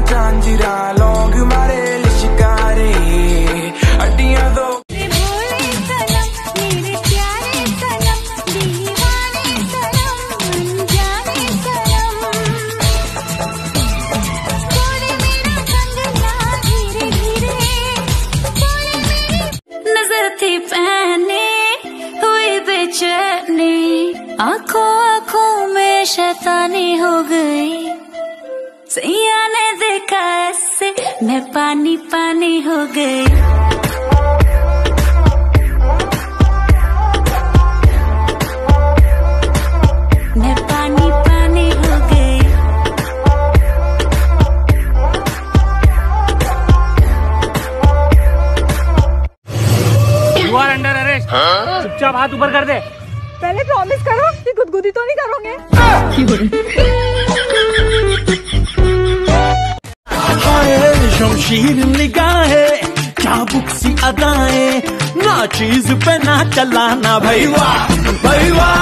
जांजिरा, लौंग मारे लिशकारे अड्डियाँ दो। थी पहने, हुई बेचैनी। आँखों आँखों में शैतानी हो मैं पानी पानी हो गई। मैं पानी पानी हो गई। यू आर अंडर अरेस्ट चुपचाप हाथ ऊपर कर दे। पहले प्रॉमिस करो कि गुदगुदी तो नहीं करोगे। शमशीर निगाहें चाबुक सी अदाएँ ना चीज़ पे ना चलाना भाई। वाह भाई वाह